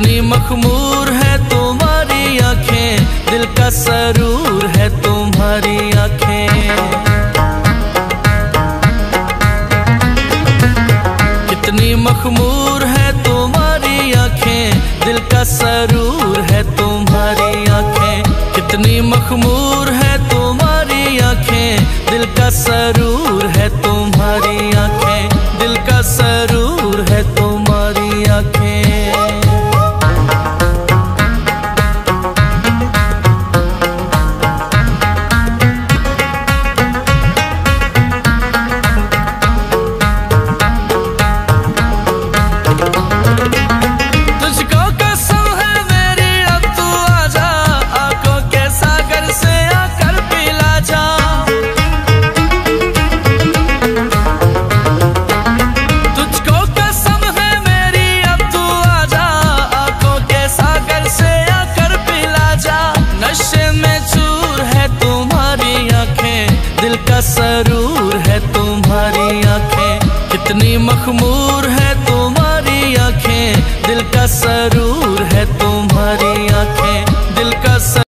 कितनी मखमूर है तुम्हारी आँखें। दिल का सरूर है तुम्हारी आँखें। कितनी मखमूर है तुम्हारी आँखें। दिल का सरूर है तुम्हारी आँखें। कितनी मखमूर है तुम्हारी आँखें। दिल का सरूर pássaro.